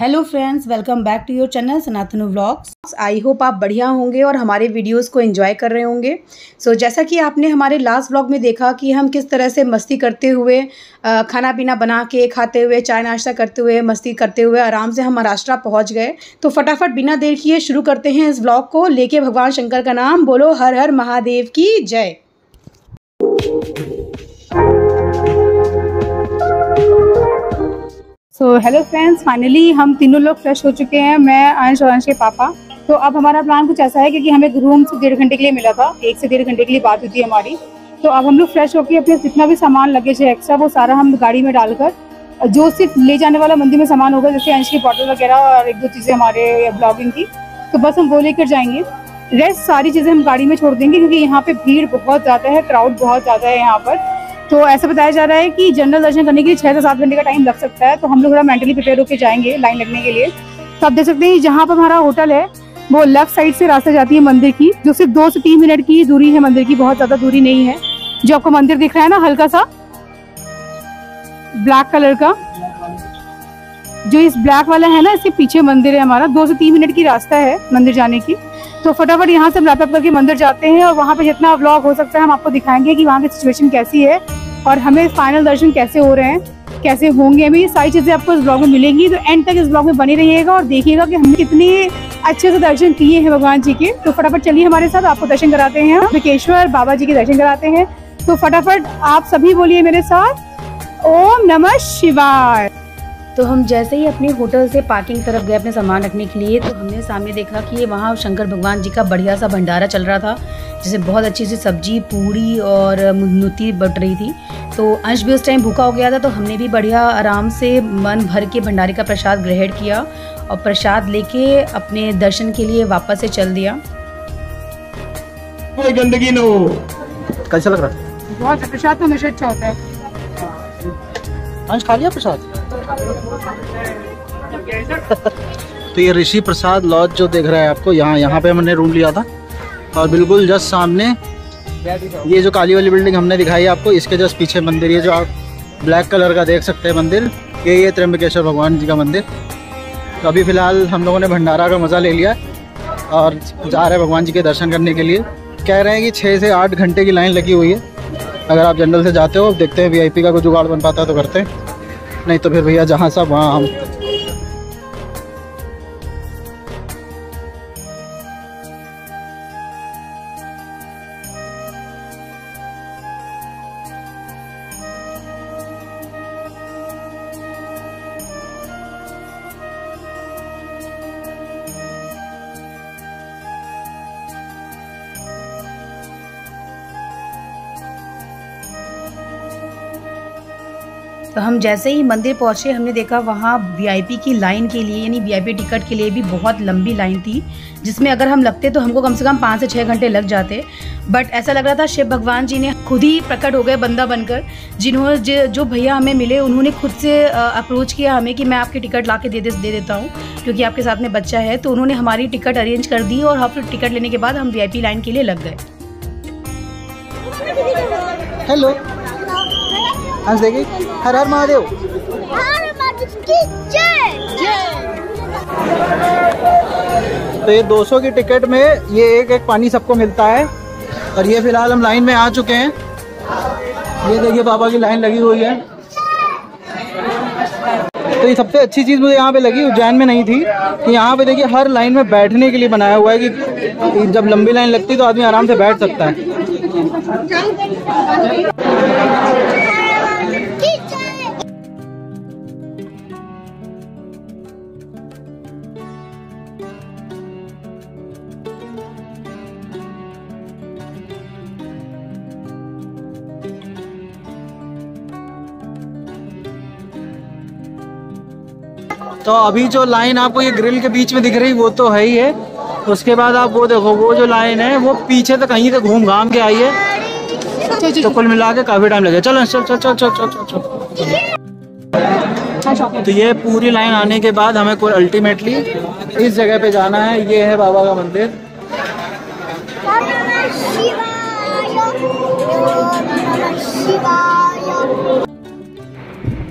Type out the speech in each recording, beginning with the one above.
Hello friends welcome back to your channel Sanatanu vlogs I hope आप बढ़िया होंगे और हमारे वीडियोस को एंजॉय कर रहे होंगे। सो so, जैसा कि आपने हमारे लास्ट व्लॉग में देखा कि हम किस तरह से मस्ती करते हुए खाना पीना बना के खाते हुए चाय नाश्ता करते हुए मस्ती करते हुए आराम से हम महाराष्ट्र पहुँच गए। तो फटाफट बिना देर किए शुरू करते हैं इस ब्लॉग को। लेके भगवान शंकर का नाम बोलो हर हर महादेव की जय। सो हेलो फ्रेंड्स फाइनली हम तीनों लोग फ्रेश हो चुके हैं। मैं अंश और अंश के पापा। तो अब हमारा प्लान कुछ ऐसा है क्योंकि हमें रूम से डेढ़ घंटे के लिए मिला था। एक से डेढ़ घंटे के लिए बात हुई थी हमारी। तो अब हम लोग फ्रेश होकर अपने जितना भी सामान लगेज है एक्स्ट्रा वो सारा हम गाड़ी में डालकर, जो सिर्फ़ ले जाने वाला मंदिर में सामान होगा, जैसे अंश की बॉटल वगैरह और एक दो चीज़ें हमारे ब्लॉगिंग की तो बस हम वो लेकर जाएँगे। रेस्ट सारी चीज़ें हम गाड़ी में छोड़ देंगे, क्योंकि यहाँ पे भीड़ बहुत ज़्यादा है क्राउड बहुत ज़्यादा है यहाँ पर। तो ऐसा बताया जा रहा है कि जनरल दर्शन करने के लिए छः से सात घंटे का टाइम लग सकता है तो हम लोग थोड़ा मेंटली प्रिपेयर होकर जाएँगे लाइन लगने के लिए। तो आप देख सकते हैं, जहाँ पर हमारा होटल है, वो लेफ़्ट साइड से रास्ता जाती है मंदिर की, जो सिर्फ़ दो से तीन मिनट की दूरी है मंदिर की, बहुत ज़्यादा दूरी नहीं है। जो आपको मंदिर दिख रहा है ना, हल्का सा ब्लैक कलर का, जो इस ब्लैक वाला है ना, इसके पीछे मंदिर है हमारा, दो से तीन मिनट की रास्ता है मंदिर जाने की। तो फटाफट यहाँ से हम रैपअप करके मंदिर जाते हैं, और वहाँ पे जितना व्लॉग हो सकता है, हम आपको दिखाएँगे कि वहाँ की सिचुएशन कैसी है। और हमें फाइनल दर्शन कैसे हो रहे हैं, कैसे होंगे, हमें ये सारी चीज़ें आपको इस ब्लॉग में मिलेंगी तो एंड तक इस ब्लॉग में बनी रहिएगा और देखिएगा कि हमने कितने अच्छे से दर्शन किए हैं भगवान जी के। तो फटाफट चलिए हमारे साथ, आपको दर्शन कराते हैं। विकेश्वर बाबा जी के दर्शन कराते हैं। तो फटाफट आप सभी बोलिए मेरे साथ, ओम नमः शिवाय। तो हम जैसे ही अपने होटल से पार्किंग तरफ़ गए अपने सामान रखने के लिए तो हमने सामने देखा कि वहाँ शंकर भगवान जी का बढ़िया सा भंडारा चल रहा था जिसे बहुत अच्छी सी सब्ज़ी पूड़ी और नुती बट रही थी। तो अंश भी उस टाइम भूखा हो गया था तो हमने भी बढ़िया आराम से मन भर के भंडारे का प्रसाद ग्रहण किया और प्रसाद लेके अपने दर्शन के लिए वापस से चल दिया। कोई गंदगी नो कैसा लग रहा? है बहुत प्रसाद तो हमेशा अच्छा होता है। अंश खा लिया प्रसाद? तो ये ऋषि प्रसाद लॉज जो देख रहा है आपको, यहाँ यहाँ पे हमने रूम लिया था। और बिल्कुल जस्ट सामने ये जो काली वाली बिल्डिंग हमने दिखाई है आपको, इसके जस्ट पीछे मंदिर, ये जो आप ब्लैक कलर का देख सकते हैं मंदिर, ये ये त्र्यंबकेश्वर भगवान जी का मंदिर। तो अभी फ़िलहाल हम लोगों ने भंडारा का मज़ा ले लिया और जा रहे हैं भगवान जी के दर्शन करने के लिए। कह रहे हैं कि छः से आठ घंटे की लाइन लगी हुई है। अगर आप जनरल से जाते हो, देखते हैं वीआईपी का कोई जुगाड़ बन पाता है तो करते हैं। नहीं तो फिर भैया जहाँ सब वहाँ हम तो हम जैसे ही मंदिर पहुँचे हमने देखा वहाँ वीआईपी की लाइन के लिए यानी वीआईपी टिकट के लिए भी बहुत लंबी लाइन थी जिसमें अगर हम लगते तो हमको कम से कम पाँच से छः घंटे लग जाते। बट ऐसा लग रहा था शिव भगवान जी ने खुद ही प्रकट हो गए बंदा बनकर जिन्होंने जो भैया हमें मिले उन्होंने खुद से अप्रोच किया हमें कि मैं आपकी टिकट ला के दे दे, दे देता हूँ क्योंकि आपके साथ में बच्चा है। तो उन्होंने हमारी टिकट अरेंज कर दी और हम टिकट लेने के बाद हम वीआईपी लाइन के लिए लग गए। हेलो हंस देगी। हर हर महादेव। तो ये 200 की टिकट में ये एक एक पानी सबको मिलता है। और ये फ़िलहाल हम लाइन में आ चुके हैं। ये देखिए पापा की लाइन लगी हुई है। तो ये सबसे अच्छी चीज़ मुझे यहाँ पे लगी उज्जैन में नहीं थी। कि यहाँ पे देखिए हर लाइन में बैठने के लिए बनाया हुआ है कि जब लंबी लाइन लगती है तो आदमी आराम से बैठ सकता है। तो अभी जो लाइन आपको ये ग्रिल के बीच में दिख रही वो तो है ही है। उसके बाद आप वो देखो वो जो लाइन है वो पीछे तक कहीं तक घूम घाम के आई है। तो कुल मिला के काफ़ी टाइम लगे चलो चल चल चल चल चल चल। तो ये पूरी लाइन आने के बाद हमें कोई अल्टीमेटली इस जगह पे जाना है। ये है बाबा का मंदिर।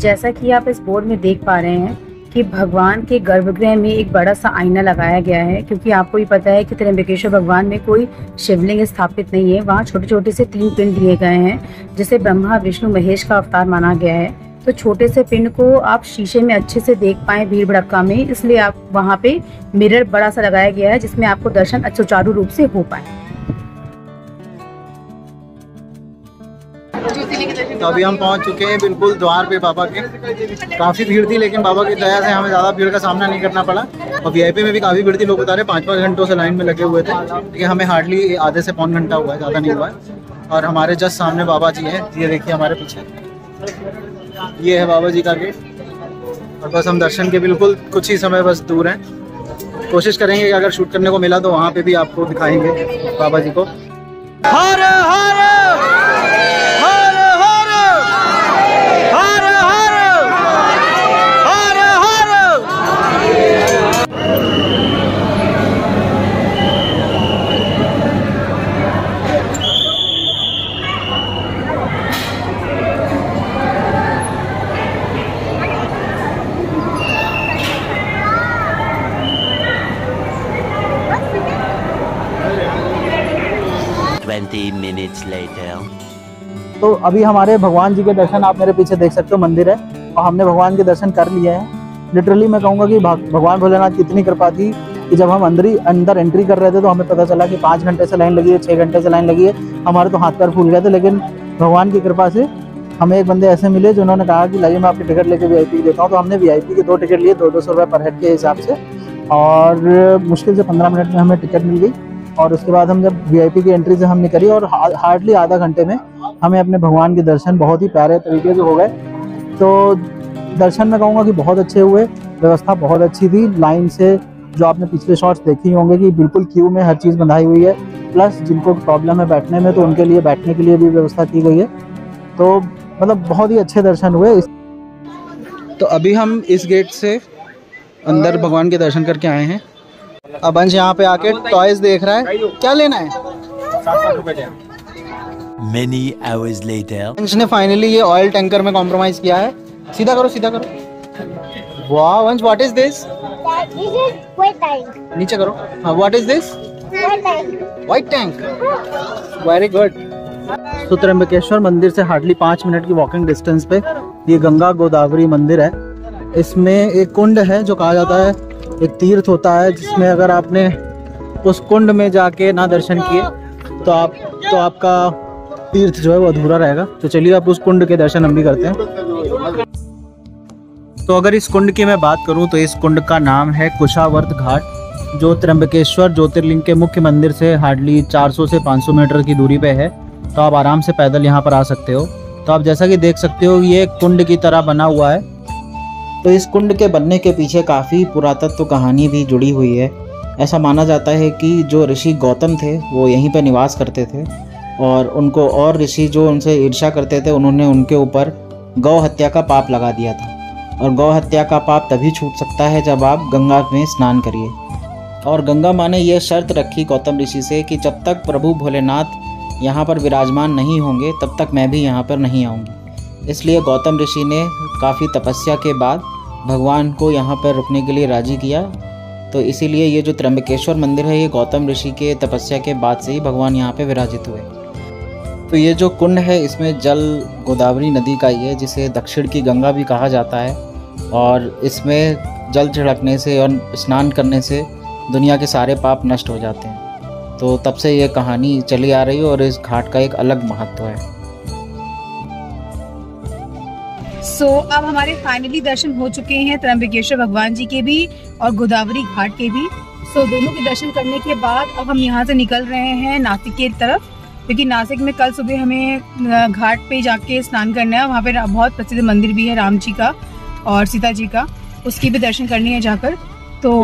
जैसा कि आप इस बोर्ड में देख पा रहे हैं कि भगवान के गर्भगृह में एक बड़ा सा आईना लगाया गया है, क्योंकि आपको ही पता है कि त्र्यंबकेश्वर भगवान में कोई शिवलिंग स्थापित नहीं है। वहाँ छोटे छोटे से तीन पिंड दिए गए हैं, जिसे ब्रह्मा, विष्णु, महेश का अवतार माना गया है। तो छोटे से पिंड को आप शीशे में अच्छे से देख पाए भीड़ भड़का में, इसलिए आप वहाँ पे मिरर बड़ा सा लगाया गया है, जिसमें आपको दर्शन सुचारू रूप से हो पाए। तो अभी हम पहुँच चुके हैं बिल्कुल द्वार पे बाबा के। काफ़ी भीड़ थी, लेकिन बाबा की दया से हमें ज़्यादा भीड़ का सामना नहीं करना पड़ा। और वीआईपी में भी काफ़ी भीड़ थी, लोग बता रहे पाँच पाँच घंटों से लाइन में लगे हुए थे। लेकिन हमें हार्डली आधे से पौन घंटा हुआ है, ज़्यादा नहीं हुआ है। और हमारे जस्ट सामने बाबा जी हैं, ये देखिए हमारे पीछे। ये है बाबा जी का गेट और बस हम दर्शन के बिल्कुल कुछ ही समय बस दूर हैं। कोशिश करेंगे कि अगर शूट करने को मिला तो वहाँ पे भी आपको दिखाएँगे बाबा जी को। हर हर तो अभी हमारे भगवान जी के दर्शन आप मेरे पीछे देख सकते हो, मंदिर है, और हमने भगवान के दर्शन कर लिए हैं। लिटरली मैं कहूँगा कि भगवान भोलेनाथ की इतनी कृपा थी कि जब हम अंदर ही, अंदर एंट्री कर रहे थे तो हमें पता चला कि पाँच घंटे से लाइन लगी है छः घंटे से लाइन लगी है। हमारे तो हाथ पैर फूल गए थे, लेकिन भगवान की कृपा से हमें एक बंदे ऐसे मिले जिन्होंने कहा कि, लाइए, मैं आपकी टिकट लेके वी आई देता हूँ। तो हमने वीआईपी के दो टिकट लिए दो दो सौ रुपये पर हेड के हिसाब से। और मुश्किल से पंद्रह मिनट में हमें टिकट मिल गई। और उसके बाद हम जब वीआईपी की एंट्री से हम निकली और हार्डली आधा घंटे में हमें अपने भगवान के दर्शन बहुत ही प्यारे तरीके से हो गए। तो दर्शन में कहूँगा कि बहुत अच्छे हुए व्यवस्था बहुत अच्छी थी। लाइन से जो आपने पिछले शॉट्स देखे होंगे कि बिल्कुल क्यू में हर चीज़ बंधाई हुई है। प्लस जिनको प्रॉब्लम है बैठने में तो उनके लिए बैठने के लिए भी व्यवस्था की गई है। तो मतलब बहुत ही अच्छे दर्शन हुए। तो अभी हम इस गेट से अंदर भगवान के दर्शन करके आए हैं। अब अंश यहाँ पे आके टॉयज देख रहा है। क्या लेना है? Many hours later. अंश ने फाइनली ये ऑयल टैंकर में कॉम्प्रोमाइज किया है। सीधा करो सीधा करो। वाह अंश व्हाट इज़ दिस नीचे करो। हाँ what is this white tank very good तो त्र्यंबकेश्वर मंदिर से हार्डली पाँच मिनट की वॉकिंग डिस्टेंस पे ये गंगा गोदावरी मंदिर है। इसमें एक कुंड है जो कहा जाता है एक तीर्थ होता है जिसमें अगर आपने उस कुंड में जाके ना दर्शन किए तो आप तो आपका तीर्थ जो है वो अधूरा रहेगा। तो चलिए आप उस कुंड के दर्शन हम भी करते हैं। तो अगर इस कुंड की मैं बात करूँ तो इस कुंड का नाम है कुशावर्त घाट, जो त्र्यंबकेश्वर ज्योतिर्लिंग के मुख्य मंदिर से हार्डली 400 से 500 मीटर की दूरी पे है। तो आप आराम से पैदल यहाँ पर आ सकते हो। तो आप जैसा कि देख सकते हो, ये कुंड की तरह बना हुआ है। तो इस कुंड के बनने के पीछे काफ़ी पुरातत्व कहानी भी जुड़ी हुई है। ऐसा माना जाता है कि जो ऋषि गौतम थे, वो यहीं पर निवास करते थे और उनको और ऋषि जो उनसे ईर्षा करते थे, उन्होंने उनके ऊपर गौ हत्या का पाप लगा दिया था और गौ हत्या का पाप तभी छूट सकता है जब आप गंगा में स्नान करिए। और गंगा माँ ने यह शर्त रखी गौतम ऋषि से कि जब तक प्रभु भोलेनाथ यहाँ पर विराजमान नहीं होंगे, तब तक मैं भी यहाँ पर नहीं आऊँगी। इसलिए गौतम ऋषि ने काफ़ी तपस्या के बाद भगवान को यहाँ पर रुकने के लिए राज़ी किया। तो इसीलिए ये जो त्र्यंबकेश्वर मंदिर है, ये गौतम ऋषि के तपस्या के बाद से ही भगवान यहाँ पे विराजित हुए। तो ये जो कुंड है, इसमें जल गोदावरी नदी का ही है, जिसे दक्षिण की गंगा भी कहा जाता है। और इसमें जल छिड़कने से और स्नान करने से दुनिया के सारे पाप नष्ट हो जाते हैं। तो तब से ये कहानी चली आ रही है और इस घाट का एक अलग महत्व है। सो so, अब हमारे फाइनली दर्शन हो चुके हैं त्र्यंबकेश्वर भगवान जी के भी और गोदावरी घाट के भी। सो so, दोनों के दर्शन करने के बाद अब हम यहाँ से निकल रहे हैं नासिक की तरफ़ क्योंकि नासिक में कल सुबह हमें घाट पे जाके स्नान करना है। वहाँ पे बहुत प्रसिद्ध मंदिर भी है राम जी का और सीता जी का। उसकी भी दर्शन करनी है जाकर। तो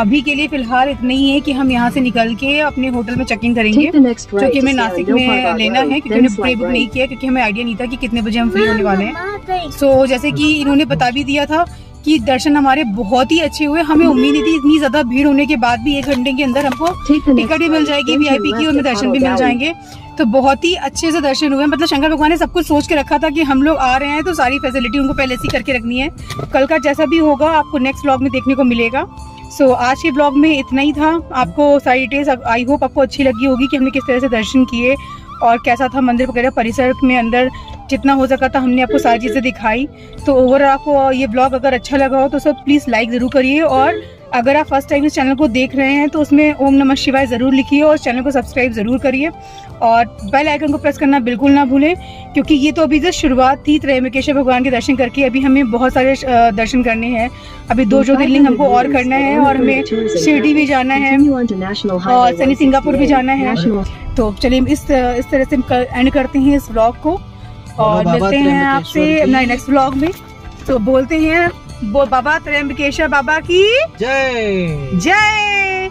अभी के लिए फ़िलहाल इतना ही है कि हम यहाँ से निकल के अपने होटल में चेक इन करेंगे जो कि हमें नासिक में लेना है क्योंकि हमने प्री बुक नहीं किया क्योंकि हमें आइडिया नहीं था कि कितने बजे हम फ्री होने वाले हैं। सो so, जैसे कि इन्होंने बता भी दिया था कि दर्शन हमारे बहुत ही अच्छे हुए। हमें उम्मीद नहीं थी इतनी ज़्यादा भीड़ होने के बाद भी एक घंटे के अंदर हमको टिकट भी मिल जाएगी वीआईपी की और दर्शन भी मिल जाएँगे। तो बहुत ही अच्छे से दर्शन हुए। मतलब शंकर भगवान ने सब कुछ सोच के रखा था कि हम लोग आ रहे हैं तो सारी फैसिलिटी उनको पहले से करके रखनी है। कल का जैसा भी होगा आपको नेक्स्ट ब्लॉग में देखने को मिलेगा। सो so, आज के ब्लॉग में इतना ही था। आपको सारी डिटेल्स आई होप आपको अच्छी लगी होगी कि हमने किस तरह से दर्शन किए। और कैसा था मंदिर वगैरह परिसर में अंदर जितना हो सका था हमने आपको सारी चीज़ें दिखाई। तो ओवरऑल आपको ये ब्लॉग अगर अच्छा लगा हो तो सब प्लीज़ लाइक ज़रूर करिए और अगर आप फ़र्स्ट टाइम इस चैनल को देख रहे हैं तो उसमें ओम नमः शिवाय ज़रूर लिखिए और चैनल को सब्सक्राइब ज़रूर करिए और बेल आइकन को प्रेस करना बिल्कुल ना भूलें क्योंकि ये तो अभी जस्ट शुरुआत थी त्रयंबकेश्वर भगवान के दर्शन करके। अभी हमें बहुत सारे दर्शन करने हैं। अभी दो ज्योतिर्लिंग हमको और करना है और हमें शिरडी भी जाना है और सनी सिंगापुर भी जाना है। तो चलिए इस इस तरह से एंड करते हैं इस ब्लॉग को। और मिलते हैं आपसे। नेक्स्ट ब्लॉग में। तो बोलते हैं वो बाबा त्र्यंबकेश्वर बाबा की जय। जय।